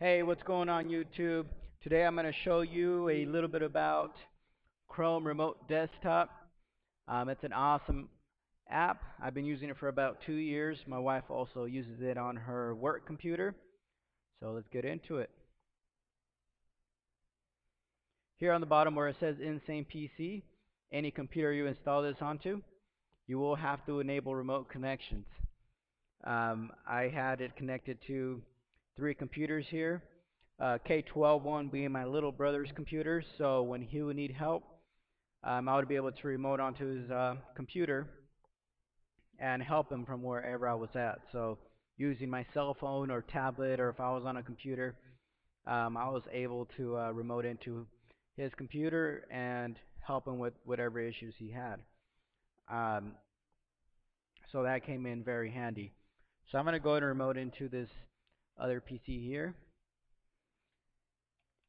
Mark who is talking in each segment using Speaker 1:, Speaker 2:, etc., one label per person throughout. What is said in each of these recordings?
Speaker 1: Hey, what's going on YouTube? Today I'm going to show you a little bit about Chrome Remote Desktop. Um, it's an awesome app. I've been using it for about two years. My wife also uses it on her work computer. So let's get into it. Here on the bottom where it says Insane PC, any computer you install this onto, you will have to enable remote connections. Um, I had it connected to three computers here. Uh, K12 one being my little brother's computer, so when he would need help, um, I would be able to remote onto his uh, computer and help him from wherever I was at. So using my cell phone or tablet, or if I was on a computer, um, I was able to uh, remote into his computer and help him with whatever issues he had. Um, so that came in very handy. So I'm going to go ahead and remote into this other PC here.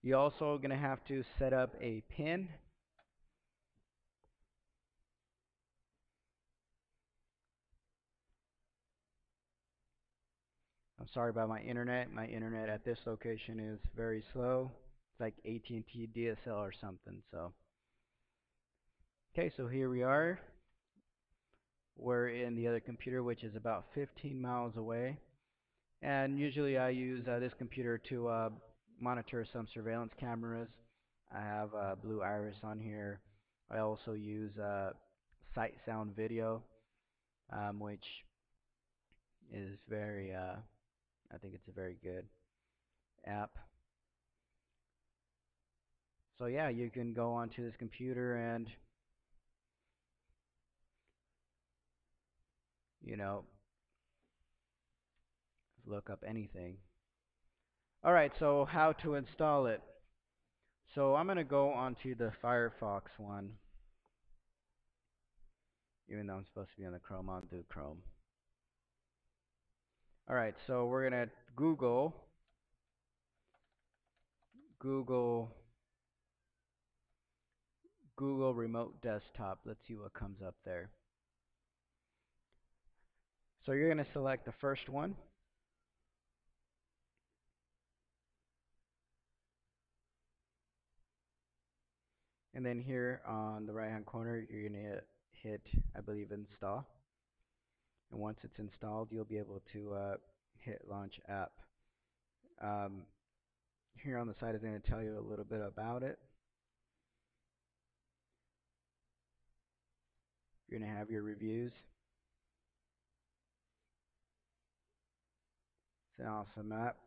Speaker 1: You're also going to have to set up a pin. I'm sorry about my internet. My internet at this location is very slow. It's like AT&T DSL or something. So, okay, so here we are. We're in the other computer, which is about 15 miles away. And usually I use uh, this computer to uh, monitor some surveillance cameras. I have uh, Blue Iris on here. I also use uh, Sight Sound Video, um, which is very, uh, I think it's a very good app. So yeah, you can go onto this computer and you know look up anything. Alright, so how to install it. So I'm going to go onto the Firefox one. Even though I'm supposed to be on the Chrome, I'll do Chrome. Alright, so we're going to Google Google Google Remote Desktop. Let's see what comes up there. So you're going to select the first one. And then here on the right hand corner, you're going to hit, I believe, install. And once it's installed, you'll be able to uh, hit launch app. Um, here on the side is going to tell you a little bit about it. You're going to have your reviews. It's an awesome app.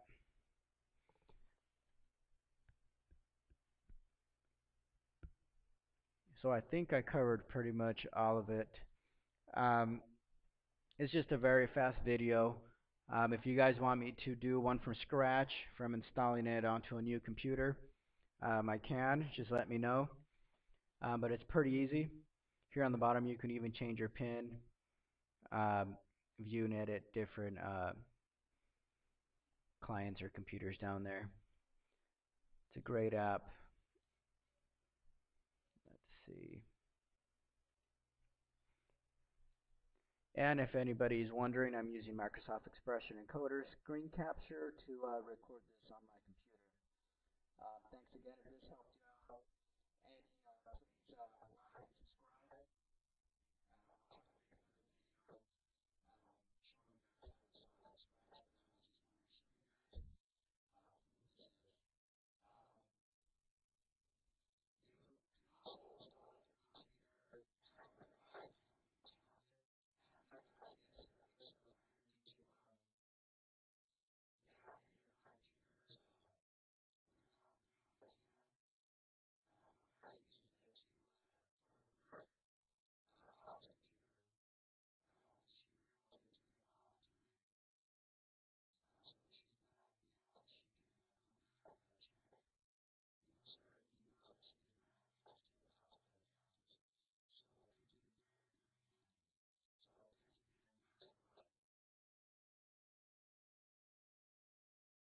Speaker 1: So I think I covered pretty much all of it. Um, it's just a very fast video. Um, if you guys want me to do one from scratch from installing it onto a new computer, um, I can. Just let me know. Um, but it's pretty easy. Here on the bottom you can even change your pin, um, view and edit different uh, clients or computers down there. It's a great app see. And if anybody's wondering, I'm using Microsoft Expression Encoder screen capture to uh, record this on my computer. Uh, thanks again if this helped you